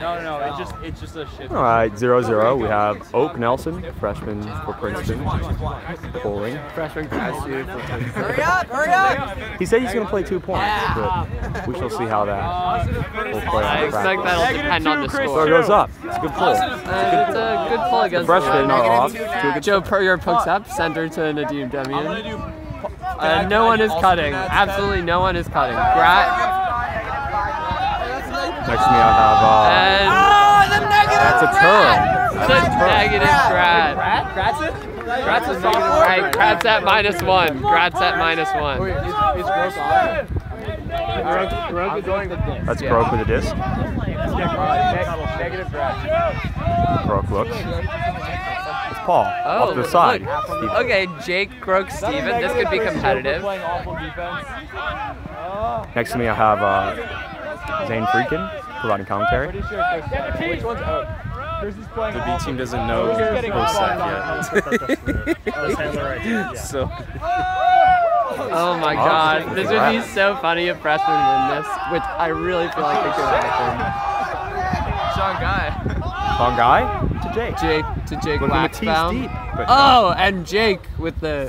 No, no, no. It's just, it's just a shit. All right, 0 0. We have Oak Nelson, freshman for Princeton, bowling. Freshman grad. Hurry up, hurry up! He said he's going to play two points, but we shall see how that will play I out. in expect practice. that'll depend on the So it score. goes up. It's a good pull. Uh, it's a good pull against Freshmen the are off to Joe Purrier pokes up, center to Nadim Demian. Uh, no one is cutting. Absolutely no one is cutting. Grat Next to me, I have. Uh, and Oh, the negative! that's a turn. the a turn. negative Grat. Gratz it? Grat's a negative. Right, Grat's at minus one. Grat's at minus one. Is Gross on? going with this. That's broke with a disc. Negative Gratz. Broke looks. It's Paul. Oh, off the side. look. Okay, Jake broke Steven. This could be competitive. Playing awful defense. Next to me, I have uh, Zane Friedkin providing commentary. Pretty sure Chris. Which one's out? Chris is playing The B team doesn't know Who's getting post called that on? yet. so Oh my god, this would be so funny if freshmen win this, which I really feel like they could happen. Sean Guy. Wrong guy to Jake. Jake to Jake Look Waxbaum. deep. Oh, and Jake with the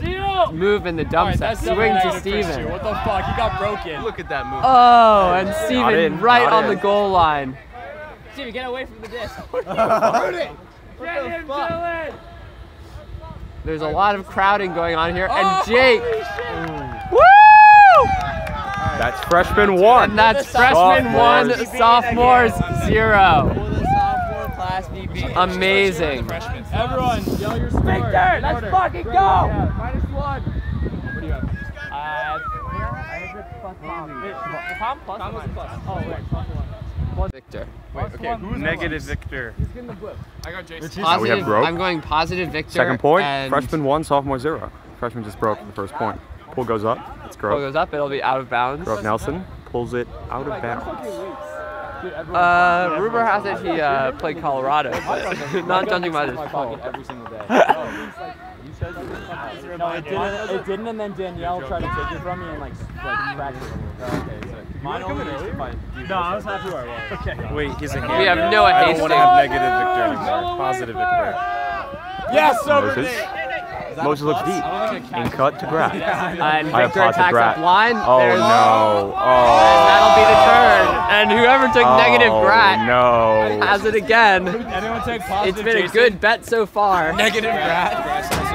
move in the dump set. Swing to Steven. What the fuck? He got broken. look at that move. Oh, and Steven in, right not on in. the goal line. Steven, get away from the disc. There's a lot of crowding going on here, and oh, Jake. Woo! that's freshman one. And that's freshman one, sophomores zero. Sophomore class BB. Amazing. Everyone, yell your score. Victor, let's fucking go. Yeah, minus one. What do you have? Uh, I have it plus Tom. Tom plus Tom was plus. Oh, wait, plus one. Victor. Wait, okay, who's Negative Victor. Who's getting the blue? I got Jason. Now we have Positive. broke. I'm going positive Victor. Second point, and freshman one, sophomore zero. Freshman just broke the first point. Pull goes up. It's Ball Grove. goes up. It'll be out of bounds. Grove Nelson pulls it out of bounds. Uh, rumor has it he uh, played Colorado, but not judging by this poll. every single day. no, it didn't. It didn't, and then Danielle tried to take it from me and like like cracked it. Okay, so mine only used to find. No, I was happy where I was. Okay. Wait, he's a We have Noah I don't want to have negative Victor anymore. Positive Victor. Yes, over Moses. Moses looks deep. and cut to grab. And I have Victor positive attacks Grat. up line. Oh There's- no. And Oh. that'll be the turn. And whoever took oh, negative Oh, Grat No. has it again. Anyone take It's positive? been a Jason? good bet so far. Negative Grat.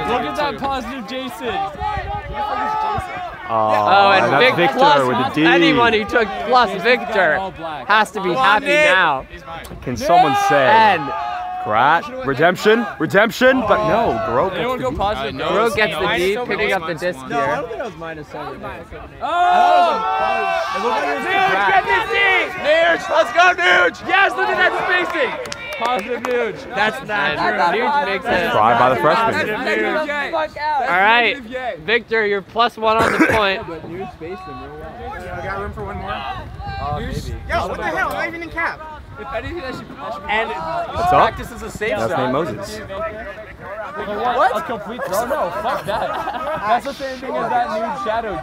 Look at that oh, positive, Jason. Oh, Oh, and that's Vic Victor plus with a D. anyone who took plus Victor has to be happy now. Can someone say And Grat? Redemption? Redemption? But no, broke. Anyone go positive? no. Bro gets the D, seven. picking up the Minus disc one. here. think it was minus seven. Oh! It looked like it was Get Grat. the D! Nuge, let's go Nuge! Yes, look at that spacing! Positive Nuge. That's not true. Nuge makes it. Try by the freshman. Negative Yay. Fuck out. All right, Victor, you're plus one on the point. But Nuge spaced him real well. I got room for one more? Uh, maybe. Yo, what the hell? I'm not even in cap. If anything, I should. I should And What's up? practice as a safe That's shot. Moses. What? A complete throw? No, fuck that. That's the same thing as that nude shadow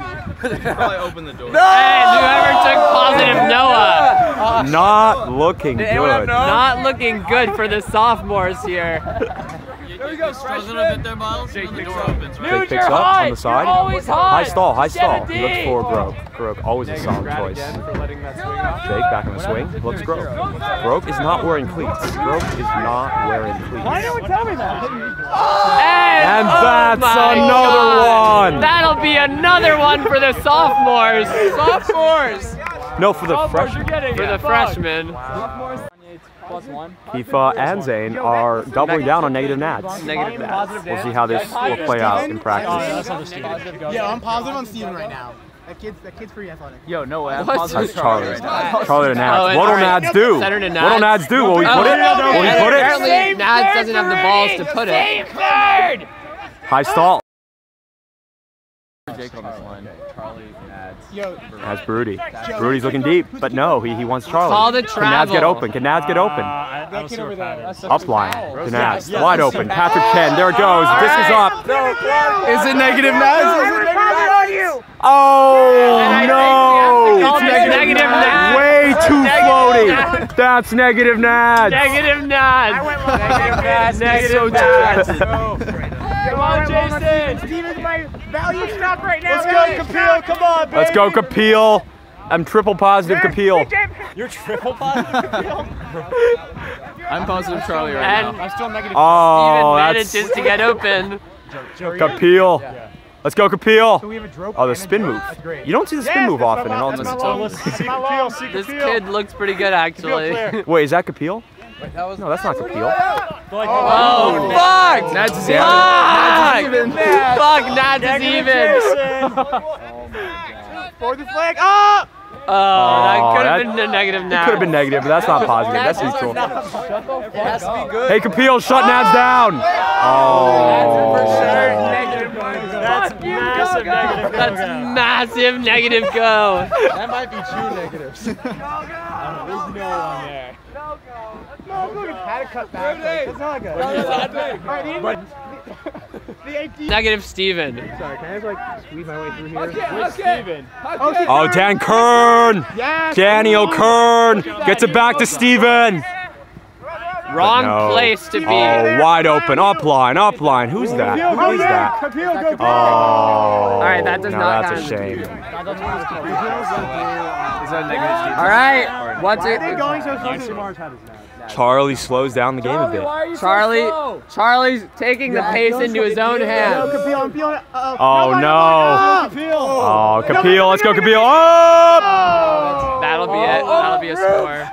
dude. Probably open the door. and whoever took positive Noah, Not looking good. not looking good for the sophomores here. There we go, Struggling a bit there, Miles. The door opens, right? Jake Nuge, picks up on the side. High. High stall, high stall. a He looks D. for Broke. Broke, always a solid choice. again for letting that swing off. Jake back on the swing. Looks Broke. Broke is not wearing cleats. Broke is not wearing cleats. Anyone tell me that? And, And oh that's my another God. one. That'll be another one for the sophomores. sophomores. No, for the Sophomores, you're freshman. getting For it. the freshmen. Sophomores, plus one. Kifa and Zane are doubling down on negative nats. Negative Positive We'll see how this will play out in practice. Yeah, I'm positive on Steven right now. That kid's that kid's pretty athletic. Yo, no way. I'm What? positive That's Charlie. right now. Charlie to Oh, Nats. and What will alright. Nads do? Center to What will Nats. Nads do? Will he Oh, put it? Will he put it? Apparently, Nads doesn't have the balls to put it. High stall. Jake on this line. Charlie, Nads. Yo, That's Broody. Broody's looking deep, but no, he, he wants Charlie. Call the Can Nads get open? Can Nads get open? that kid over there. Up line. To Nads. Wide open. Patrick Chen. There it goes. Disc is up. Is it negative Nads? Oh no! this negative Nads. Way too floaty. That's negative Nads. Negative Nads. Negative Nads. Negative Nads. Come on, Jason. Steven's my value stock right now. Let's go, Kapil. Come on, baby. Let's go, Kapil. I'm triple positive Kapil. You're triple positive. I'm positive Charlie right and now. I'm still negative. Oh, Steven that's manages to get open. Kapil. Let's go, Kapil. We have a drop. Oh, the spin move. You don't see the spin Yes, move often my in all last- this. that's my last- See Kapil. See This kid looks pretty good actually. Wait, is that Kapil? No, that's not Kapil. Oh, fuck! Nads is even. Fuck, Nads is even. For the flag. Oh! Oh, that Oh, could have been a negative It could have been negative, but that's not positive. That's neutral. It has to be good. Hey, Kapil, shut Nads down. Oh. That's massive negative. That's massive negative go. That might be two negatives. There's no one there. No, look, it had to cut back. Like, That's not good. All right, the Indian- the 18. Negative Steven. Sorry, can I just like squeeze my way through here? Where's Steven? Oh, Dan Kern. Yes. Daniel Kern gets it back to Steven. Wrong No. place to be. Oh, wide open. Up line, up line. Who's that? Who is that? Oh. All right, that does no, not that's a shame. Is that negative Steve? All right, what's Why are they it? going so slow? Charlie slows down the game a bit. Charlie, Charlie's taking the pace into his own hands. Kapil, I'm feeling it. Uh-oh. Oh, no. Oh, Kapil, let's go, Kapil. Up! That'll be it. That'll be a score.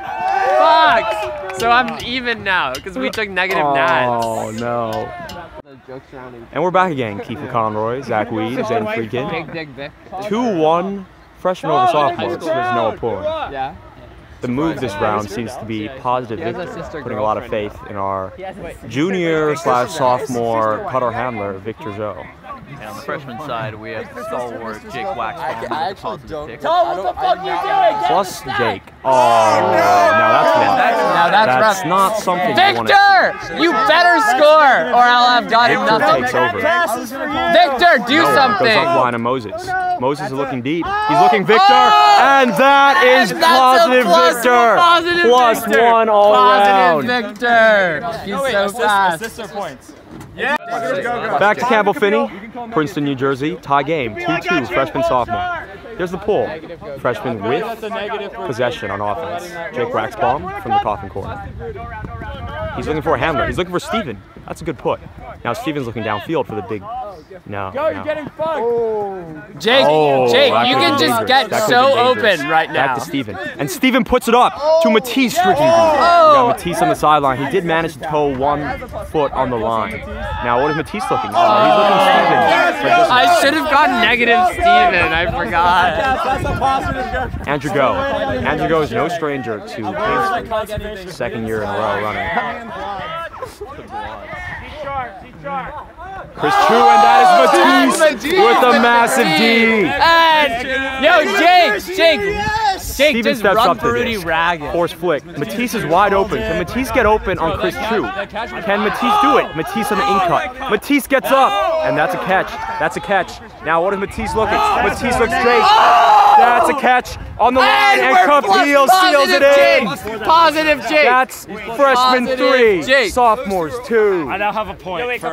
Fuck. So I'm even now because we took negative nines. Oh, no. The joke surrounding And we're back again. Kiefer Conroy, Zach Weed, Zane Friedkin. Big Dick Vic. 2-1 freshman over sophomore. There's Noah Pullen. Yeah. The move this round seems to be positive He Victor, putting a lot of faith in our junior slash sophomore putter handler, Victor Zoe. And on the freshman side, we have stalwart Jake Waxbaum. I, with I a actually positive don't. pick. I don't, I do not- Plus Jake. Oh, now that's rough. Now that's That's rough. not something you want to Victor, you better score, or I'll have gotten Victor nothing. takes over. Victor, do Noah goes something. up line of Moses. Oh, Moses is looking deep. Oh, He's looking Victor, oh, and that is And that's a positive plus- Victor. positive Plus Victor. one all Positive around. Victor. He's so fast. or points? Yeah. Back to Campbell Finney, Princeton, New Jersey. Tie game, 2-2, freshman, sophomore. Here's the pull. Freshman with possession on offense. Jake Waxbaum from the coffin corner. He's looking for a handler. He's looking for Steven. That's a good put. Now Steven's looking downfield for the big. No. Go, you're getting fucked. Oh. Jake, Oh, Jake, you can just get so open right now. Back to Steven. And Steven puts it up to oh. Matisse striking deep. Oh. We Matisse on the sideline. He did manage to toe one foot on the line. Now what is Matisse looking? Oh, he's looking oh. Steven. I should have gotten negative Steven. I forgot. That's a positive go. Andrew Go. Andrew Go is no stranger to Paisley. Second year in a row running. Chris Chu, and that is Matisse with a massive D. And yo, Jake, Jake, Jake, Steven just steps run up to Baruti ragged. Force flick. Matisse is wide open. Can Matisse get open on Chris Chu? Can Matisse do it? Matisse on the in cut. Matisse gets up, and that's a catch. That's a catch. Now what is Matisse looking? Matisse looks straight. That's a catch on the line, and we're plus seals it positive in. Jake. Positive Jake. That's freshman Positive three, Jake. sophomores two. I now have a point No, wait, for.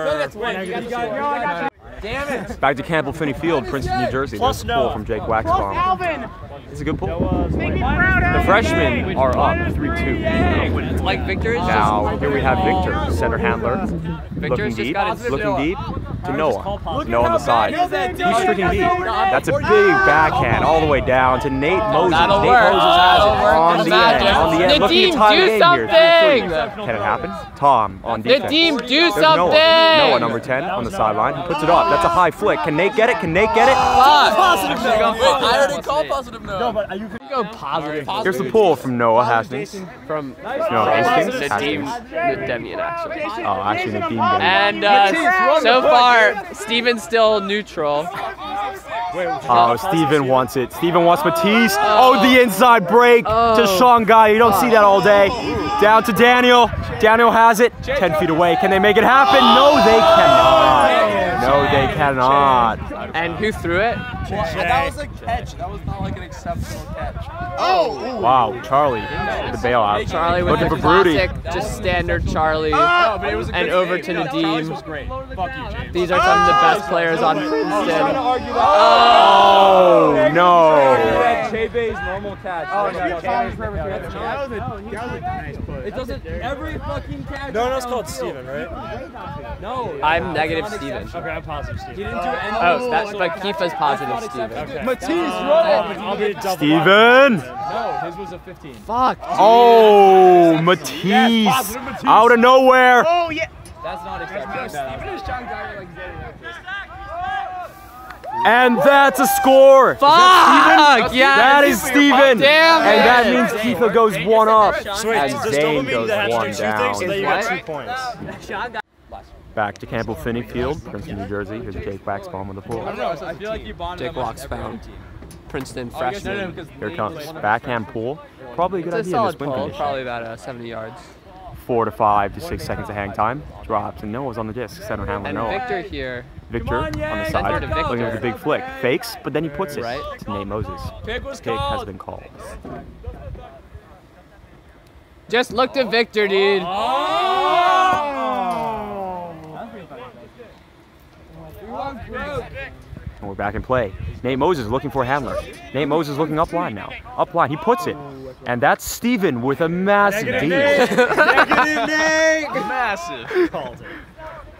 Back to Campbell Finney Field, Princeton, New Jersey. There's a pull from Jake Waxbaum. Alvin, It's a good pull. make me proud, The freshmen are up 3-2. like Victor is just Now here we have Victor, oh. center handler, Victor's looking just deep, got his looking Noah. deep to Noah. Noah on the side. He's freaking deep. That's a big backhand all the way down to Nate Moses. Nate work. Moses has it on the end. magic. On the end. Looking Nadeem, to tie the do game here. something. Can it happen? Tom on defense. Nadeem, do There's something. Noah. Noah, number 10, on the sideline. He puts it up. That's a high flick. Can Nate get it? Can Nate get it? Positive no. Wait, I already called positive no. But you can go positive. Here's the pull from Noah Hastings. From No, Hastings? Nadeem, Hastings. Demian actually. Oh, actually, Nadeem did. And uh, so far, Steven's still neutral. Oh, Steven wants it. Steven wants oh. Matisse. Oh, the inside break to Oh. Sean Guy. You don't see that all day. Down to Daniel. Daniel has it. 10 feet away. Can they make it happen? No, they cannot. No, they cannot. And who threw it? That was a catch. That was not like an exceptional catch. Oh. Wow, Charlie, the bailout. Charlie with Looking the for Broody. just standard Charlie. Ah! No, but it was a and good over to No, Nadeem. Was great. Fuck you, James. These are some of the ah! best players on Princeton. Oh, oh no! That J-Bay's normal catch. Oh, oh no, no, that was a that was a nice put. It doesn't every fucking catch. No one else called Steven, right? No. I'm negative Steven. Okay, I'm positive He Steven. didn't do oh, any. Oh, that's but Kifa's positive Steven. Okay. Matisse, I'll be, I'll be double Steven! No, his was a 15. Fuck. Oh, Matisse! Out of nowhere! Oh yeah. That's not acceptable. Steven is John Geyer like And that's a score! Fuck! Yeah. That is Steven! Damn And that means Kifa goes one up. So wait, And does Zane mean goes that I one have to do two things, so down. that you got two points? Back to Campbell Finney Field, Princeton, New Jersey. Here's Jake Waxbaum with the I pull. don't know. I feel like you bonded Jake them with walks every foul. other team. Princeton Oh, I guess no, no, freshman. Here comes. played one of Backhand pull. Probably a good It's a idea in this solid wind pull, condition. probably about uh, 70 yards. Four to five to six seconds of hang time. Drops and Noah's on the disc. Center handler And Noah. Victor here. Victor on the side, to looking Victor. with a big flick. Fakes, but then he puts it Right. to Nate Moses. Pick was has been called. Just look to Victor, dude. And we're back in play. Nate Moses looking for a handler. Nate Moses looking up line now. Up line, he puts it. And that's Steven with a massive Negative D. Negative Nate! Massive. Called it.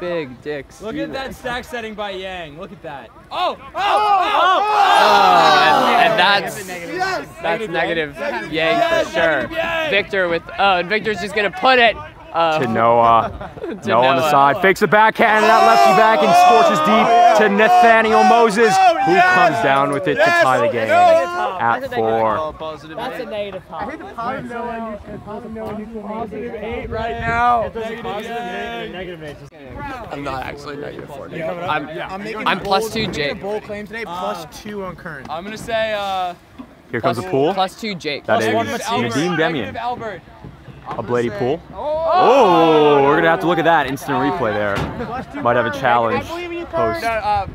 Big dicks. Look at that stack setting by Yang. Look at that. Oh! Oh! Oh, and, and that's that's Negative negative Yang for sure. Victor with oh, and Victor's just gonna put it. Uh, To Noah. to Noah on the side. Fakes a backhand. And that lefty back and scorches deep to Nathaniel Moses, who comes down with it to tie the game at four. That's a negative pop. Positive Noah neutral. Positive Noah neutral. Positive Eight right now. Positive Nate. Negative Nate. Just- I'm not actually negative 40. coming up? I'm I'm I'm a plus bold- two I'm making a Jake. bold claim today. Plus two on current. I'm gonna say uh. Here comes Plus, the pool. plus two Jake. That plus is one Albert. Nadeem Demian. Negative Albert. A Blady pool. Oh, we're gonna have to look at that instant replay there. Might have a challenge I believe in you, Kurt. post. No, uh,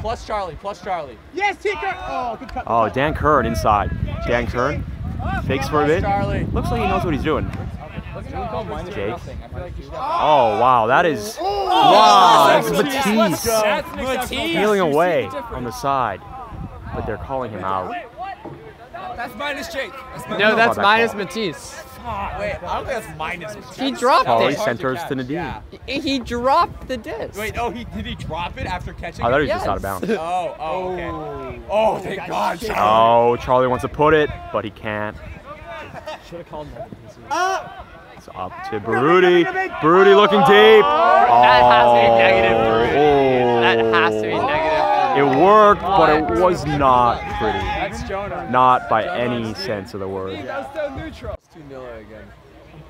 plus Charlie. Plus Charlie. Yes, T. Kurt. Oh, good cut. Oh, Dan Kern inside. Dan Kern fakes for a bit. Looks like he knows what he's doing. Jake. nothing. I feel like you should- Oh wow, that is wow. That's Matisse That's an acceptable peeling away on the side, but they're calling him out. That's minus Jake. That's minus No, that's that minus call. Matisse. Wait, I don't think that's minus. He dropped oh, Pauly it. centers to Nadeem. Yeah. He he dropped the disc. Wait, oh, he did he drop it after catching? I thought he it? was just out of bounds. Oh, oh, okay. Oh, oh thank God. Oh, Charlie wants to put it, but he can't. Should have called Nate. It's up to Baruti. Baruti looking deep. That has to be negative Oh. That has to be negative It worked, but it was not pretty. That's Jonah. Not by any sense of the word. That's still neutral. It's 2 0 again.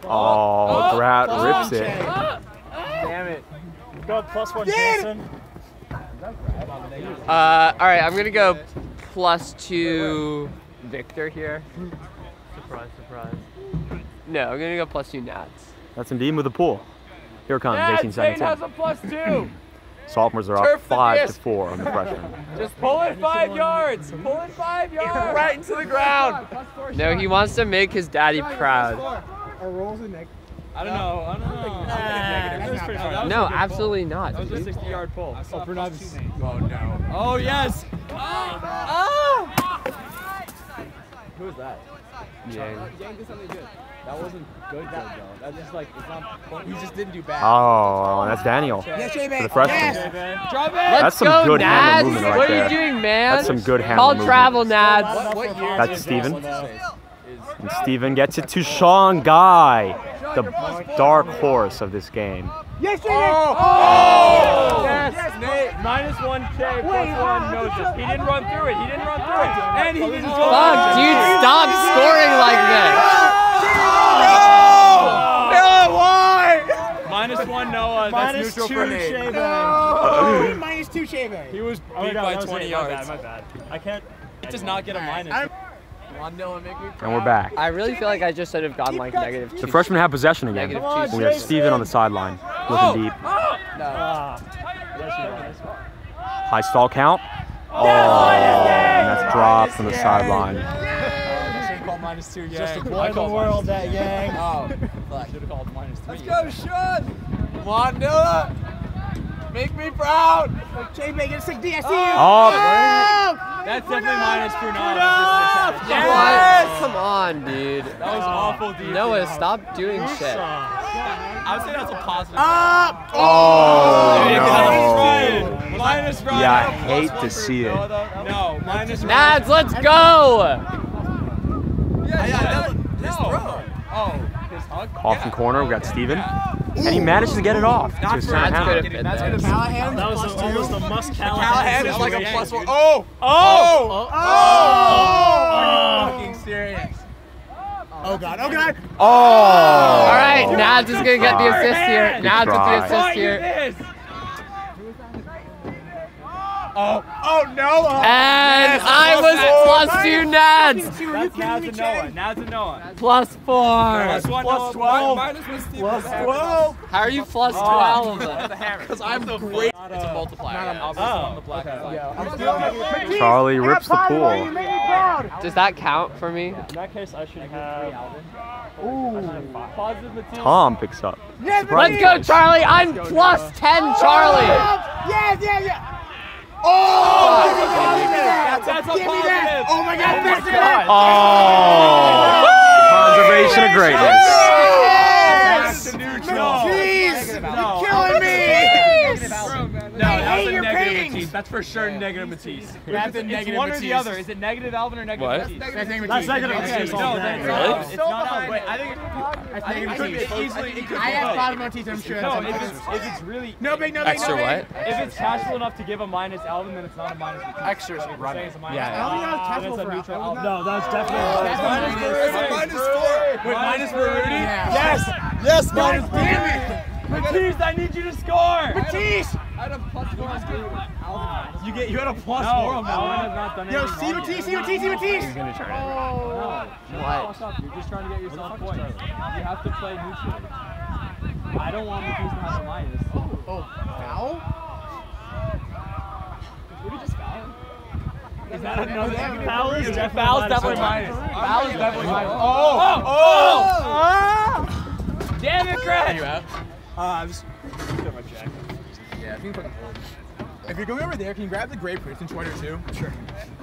Oh, Grat rips it. Damn it. Go plus one, Jason. Uh, all right, I'm gonna go plus two Victor here. Surprise, surprise. No, I'm gonna go plus two Nats. That's Nadeem with the pool. Here it comes, Yeah, 18 Zane seconds has a plus 2. Sophomores are up Turf the 5 to 4 on the freshmen. Just pull it 5 yards. Pull it 5 yards. Right into the ground. No, he wants to make his daddy proud. Our rolls in neck. I don't know. I don't know. That was. No, absolutely not. That was a dude. 60 yard pull. Oh, Bernard's. Oh, no. Oh, yes. Oh, oh! Oh! Who is that? Yang. Uh, Yang did something good. That wasn't good, good though. That's just like, it's not. He just didn't do bad. Oh, and that's Daniel Yes, J-Bay. for the freshman. Yes. Drop it. Let's That's some go, good handle Nads. movement right what there. are you doing, man? That's some good handle Call movement. travel, Nads. What, what year? That's did Steven. What's his face? And Steven gets it to Sean Guy, the dark horse of this game. Yes, J-Bay. Oh. Oh. oh! Yes, Nate. Minus one K, plus one Moses. He didn't run through it. He didn't run through it. Oh. And he didn't go Fuck, dude, stop scoring like this. No, why? Minus one Noah. That's neutral two, for Nate. Shea Oh, minus two, J-Bay. He was beat Oh, no, by 20 it. yards. My bad, my bad. I can't. He does not get a minus. One Noah, make me And we're back. I really feel like I just should have gone like negative two. The freshmen have possession again. Negative Come two. We have Jason. Steven on the sideline, looking deep. Ah. High stall count. Oh, and that's dropped from the sideline. minus two Yang. Just a boy in the world, that Yang. Oh, should have called minus three. Let's go, Sean. Come on, Noah. Make me proud. Jay Bacon, sick DSU. Oh, That's definitely minus for now. What? Come on, dude. That was awful defense. Noah, stop doing shit. I would say that's a positive. Uh, oh, oh no. Minus Ryan. Yeah, I hate to see it. No, minus Nads, let's go! Yeah, yeah, that, his No. throw. Oh, his hug? Off in corner, we got Steven. And he manages to get it off to a center That's half. good fit there. Callahan. That was the, almost the must Callahan. Callahan is like a situation. plus one. Oh! Oh! Oh! oh! oh! oh! Fucking serious. Oh God. Oh God. Oh! All right, Nads is gonna get the assist here. Good Nads with the try. assist here. This. Oh. Oh no. Oh. And I was plus two Nads. That's now to Noah. Now to Noah. Plus four. Plus one. Plus Noah. 12. Minus one. Plus Twelve. How are you plus 12? Because I'm great. It's a multiplier. yeah. Obviously the black and white. I'm still. Charlie rips the pool. You make me proud. Does that count for me? In that case, I should have. Positive material. Tom picks up. Yes, Let's go, Charlie. I'm plus 10, Charlie. Yes, yes, yes. Oh! That's, Give me that. Oh my God. Oh. That's it. Oh! Conservation of greatness. Yes. neutral. Jeez. No. You're killing me. No, that's hate a your negative pain. Matisse. That's for sure negative Matisse. That's a It's negative one or the other. Is it negative Alvin or negative What? Matisse? That's negative That's Matisse. negative Okay, Matisse no, all then day. no, Really? it's not. Wait, I think it, That's I think negative it could Matisse. be easily. It could I have both. bottom Matisse. I'm sure. No, if it's if it's really No big, no big, Extra no big. what? if it's casual enough to give a minus Alvin, then it's not a minus Matisse. Extra's Like, running. saying it's a minus Yeah, I don't think that was Alvin, casual then for it's Alvin. No, No, that's definitely. That's Minus minus four. Minus four. Wait, minus for Rudy? Yes! Yes, minus Damn it. Matisse, I need you to score! Matisse. You get you had a plus No. four on that one. has not done Yo, anything see wrong Matisse, yet. see Matisse, see Matisse. No. What? You're just trying to get yourself points. You have to play neutrally. I don't want Matisse to have a minus. Oh, foul? Is that another Foul is definitely Foul's minus definitely minus. Foul is definitely minus. Oh, Oh! Damn it, Greg! Uh, just get my jacket. Yeah, if you can put If you're going over there, can you grab the Grey Princeton sweater too? Sure.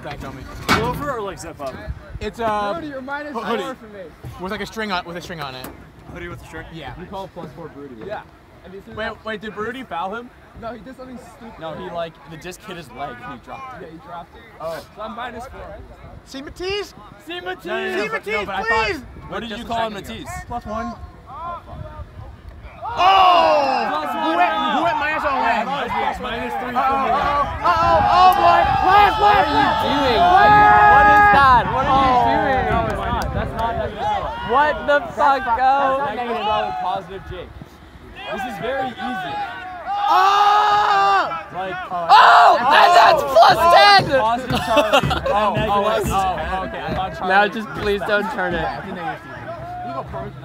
Thanks, homie. Over or like zip up? It's uh, Brody, you're minus Hoodie. four for me. with like a string on with a string on it. Hoodie with the string. Yeah. You call it plus four Broody. Yeah. Wait, wait, did Broody foul him? No, he did something stupid. No, he like the disc hit his leg and he dropped it. Yeah, he dropped it. Oh, so I'm minus four. See Matisse? See Matisse! no, no, See but- Matisse, no, but I please! thought- What did you call him, Matisse? Plus one. Plus Who one went, who went minus on leg? Minus three Uh-oh, uh-oh, uh-oh, oh boy! Last, What are you doing? What is that? What are you oh. doing? No, it's not. That's not negative Noah. What the fuck, That's go? not negative Noah, positive Jake. This is very easy. Oh! Like, uh, Oh, and that's oh. plus 10! positive Charlie. Oh, Oh, oh, oh, wait, it's oh, okay. I thought Charlie. Now just please don't turn it.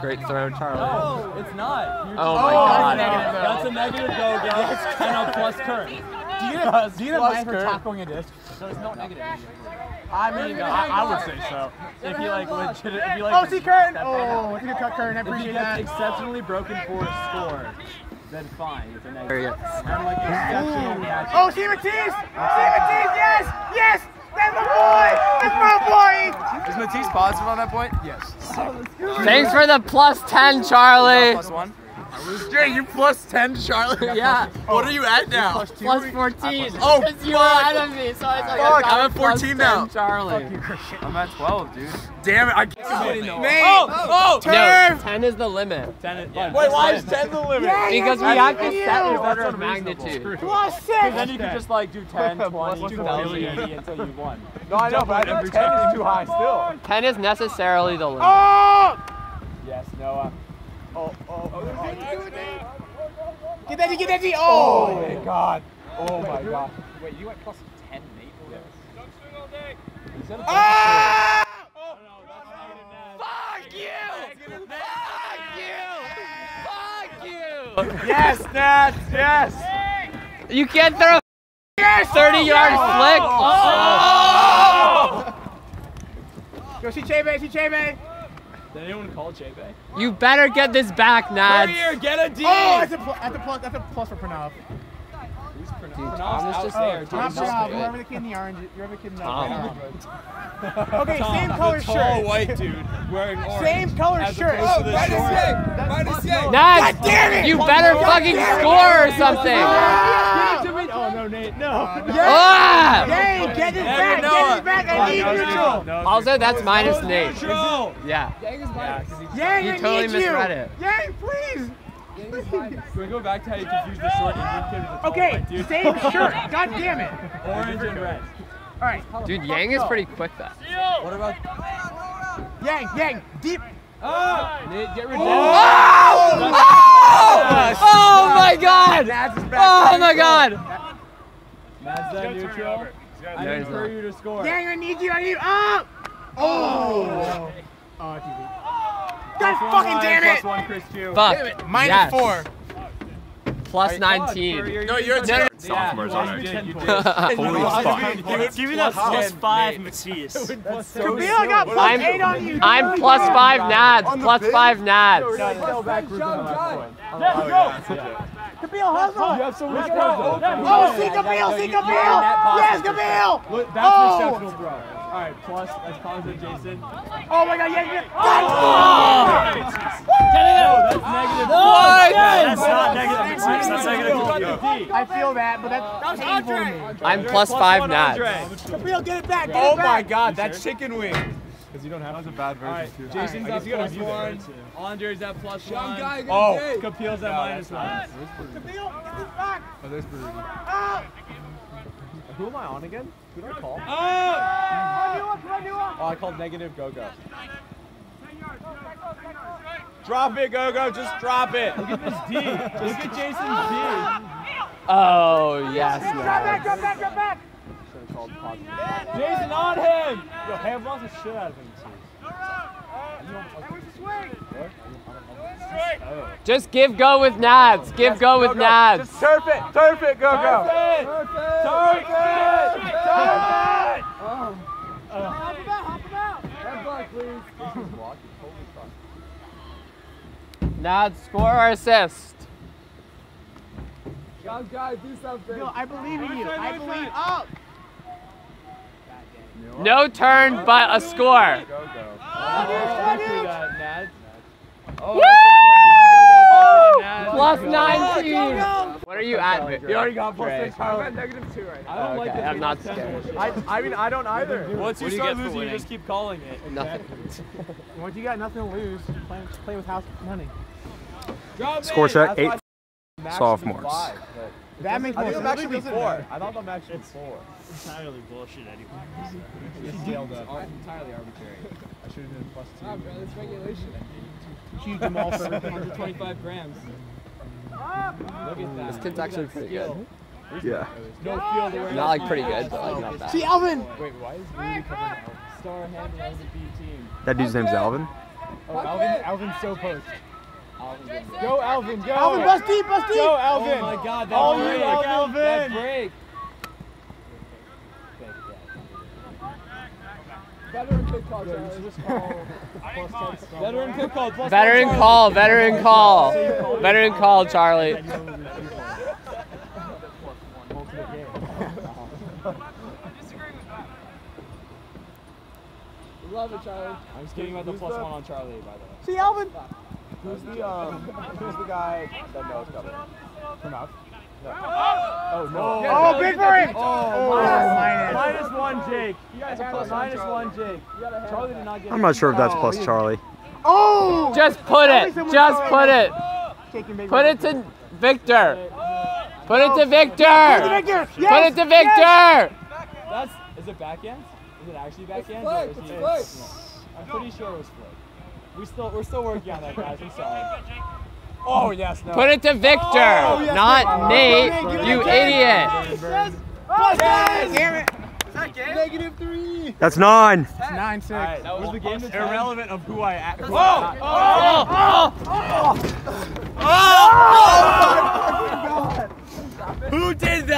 Great throw, Charlie. No, it's not. You're Oh my God. That's a negative go, guys. And a plus current. Do you get a, do you get a for tackling a disc? There's no negative. I mean, I, I would say so. If he like legit, if he like. Oh, see Curtin! Oh, it's a good cut, Curtin. I If he appreciate gets that. exceptionally broken for a score, then fine, it's a negative. There you go. And like exceptional match. Oh, see Matisse! See Matisse, yes! Yes! That's my boy! That's my boy! Is Matisse positive on that point? Yes. Thanks for the plus 10, Charlie. Plus one. Jay, you plus ten, Charlie. Yeah, What are you at now? plus 14. Oh, Because you were ahead of me, so I was like, Fuck, I got I'm at plus 14 10, now. Charlie. I'm at 12, dude. Damn it, I can't. Nate! Oh, oh, oh, oh No, 10 is the limit. Ten is, yeah, Wait, why is 10 the limit? Yeah, Because we have to fucking set you. an order of magnitude. Plus six! Then you can just like do 10, 20, 20, 80 until you won. No, I know, but I think 10 is too high still. 10 is necessarily the limit. Oh! Yes, Noah. Get that G, get that G! Oh, my God. Oh, my God. Wait, you went plus 10, Nate? Yes. Don't swing all day. Ah! Fuck you! Fuck you! Fuck you! Yes, Nats, yes! You can't throw a 30 yard flick. Oh! Go see Chebe, see Chebe. Did anyone call Chepe? You better get this back, Nads. get a D! Oh, that's a, pl- that's a plus. That's a plus for Pranav. Thomas just there. Not Thomas just Pranav. there. Whoever the kid in the orange. You're the kid in the Tom. orange. Okay, same color Tall shirt. white dude wearing orange. Same color As shirt. opposed to the oh, short- Nads, you better fucking score or something. Ah! Oh, no, Nate, no. Ah! Yang, get this back. Get this back. I need neutral. Also, that's minus Nate. Neutral. Yeah. Yang, You I totally need you. misread it. Yang, please. Can we go back to how you confused the short Indian kid with the tall Okay, white dude? same shirt. God damn it. Orange and red. All right. Dude, Yang is pretty quick though. What about Yang, Yang, deep. Nate? Get rid of Oh! Oh my god! Oh my god! That's that neutral. I No, he's need for you to score. Yang, I need you. I need you. Up. Oh. Oh, TV. God Plus one fucking Ryan, damn it. one Chris Q. Fuck. Minus Yes. four. Plus 19. No, you're a Sophomores Yeah, on you it. did. Holy fuck. Give me that plus five, Matisse. Kapil, I got plus I'm- eight on you. I'm plus five nads. Plus five nads. Kapil, hustle. You have so much hustle. Oh, see Kapil, see Kapil. Yes, Kapil. Look, that's Oh. an exceptional throw. All right, plus that's positive, Jason. Oh my God, yeah, yeah. Oh, no, that's negative. What? That's not negative six, that's negative two. I feel that, but that's painful to me. I'm plus five one, nads. Andre. Kapil, get it back. Get Oh it back. my god, that's chicken wing. Because you don't have to. A bad version too. Jason's I guess at you gotta plus view that, one. Andre's at plus one. Oh. Kapil's at minus one. Kapil, get this back. Oh, there's Baruti. Who am I on again? Who did I call? Come on, Nua, come on, Nua. Oh, I called negative go-go. Drop it, go-go. Just drop it. Look at this D. Look at Jason's D. Oh, yes, Drop back, nads. drop back, drop back. D. Jason on him. Yo, have lost the shit out of him. That was a swing. Just give go with nads. Give go with nads. Turf it. Turf it, go-go. Turf it. Turf it. Turf it. Hop him out, hop him out. Nads, score or assist. Kapil, I believe in you. I believe. Oh. No turn, but a score. Oh, Plus 19. What are you at, Vic? You already got plus Dre? six. I'm at negative two right now. I don't like Okay, this I'm not of scared. I, I mean, I don't either. Once you What you start get for losing, you just keep calling it. Nothing. Once you got nothing to lose, play, play with house money. Score check, eight sophomores. That makes more I think I'm sense. actually four. I thought I'm actually four. Entirely bullshit anyway. It's scaled up. Entirely arbitrary. I should have been plus two. It's regulation. Huge them all for 125 grams. Look at that. This kid's actually pretty good. Yeah. No field awareness. Not like pretty good, but like not See. Alvin. Wait, why is Rudy covering out? Star handler of the B team. That dude's name's Alvin. Oh, Alvin, Alvin's so post. Go, Alvin, go. Alvin, bust deep, bust deep. Go, Alvin. Oh my God, that All break. you, Alvin. That break. Veteran pick call, Veteran pick call. plus Veteran call, veteran call. Veteran call, Charlie. Love it, Charlie. I'm just kidding about the plus one on Charlie, by the way. See Alvin. Who's the um? Who's the guy that knows cover? Enough. Oh no! Oh, big for it. Oh, minus. minus one, Jake. You guys are minus one, Jake. Charlie did not get. I'm not sure if that's plus Charlie. Oh. Just put it. Just put it. Put it to Victor. Put it to Put it to Victor. Victor. Put it to Victor. That's. Is it backhand? Is it actually backhand? or is he- I'm pretty sure it was flick. We still, we're still working on that, guys. I'm sorry. Oh yes, no. Put it to Victor, not Nate. You idiot. Damn it. Negative three. That's nine. Nine six. All right, that was the game. to Irrelevant of who I am. Oh! Oh, oh. Who did that?